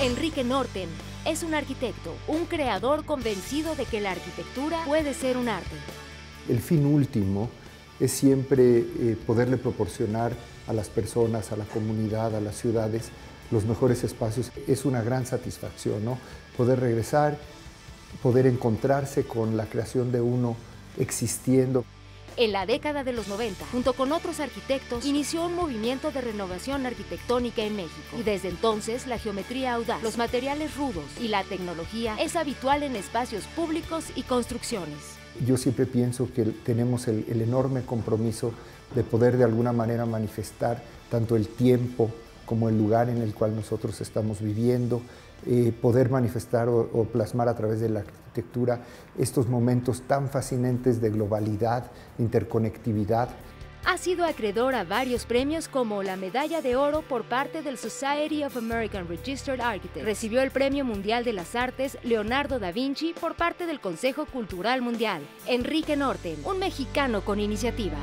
Enrique Norten es un arquitecto, un creador convencido de que la arquitectura puede ser un arte. El fin último es siempre eh, poderle proporcionar a las personas, a la comunidad, a las ciudades, los mejores espacios. Es una gran satisfacción, ¿no? Poder regresar, poder encontrarse con la creación de uno existiendo. En la década de los 90, junto con otros arquitectos, inició un movimiento de renovación arquitectónica en México. Y desde entonces, la geometría audaz, los materiales rudos y la tecnología es habitual en espacios públicos y construcciones. Yo siempre pienso que tenemos el, enorme compromiso de poder de alguna manera manifestar tanto el tiempo como el lugar en el cual nosotros estamos viviendo, eh, poder manifestar o, o, plasmar a través de la arquitectura estos momentos tan fascinantes de globalidad, interconectividad. Ha sido acreedor a varios premios como la Medalla de Oro por parte del Society of American Registered Architects. Recibió el Premio Mundial de las Artes Leonardo da Vinci por parte del Consejo Cultural Mundial. Enrique Norten, un mexicano con iniciativa.